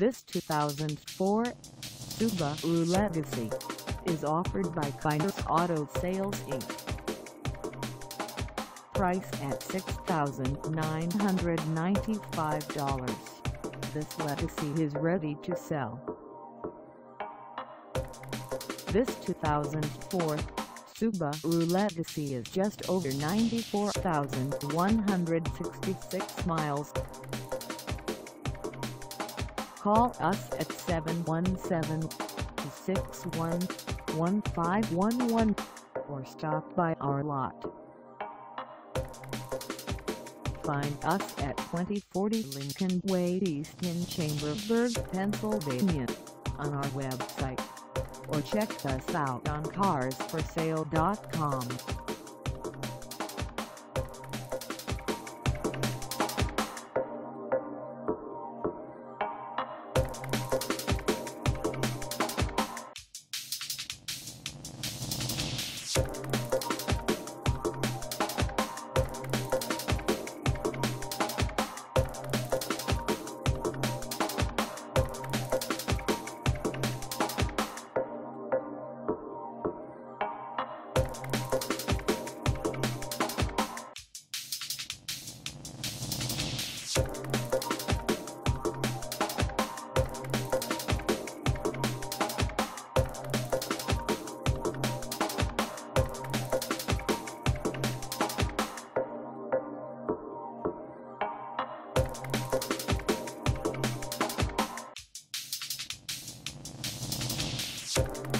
This 2004 Subaru Legacy is offered by Kyners Auto Sales Inc. Price at $6,995. This Legacy is ready to sell. This 2004 Subaru Legacy is just over 94,166 miles. Call us at 717-261-1511 or stop by our lot. Find us at 2040 Lincoln Way East in Chambersburg, Pennsylvania on our website or check us out on carsforsale.com. Thank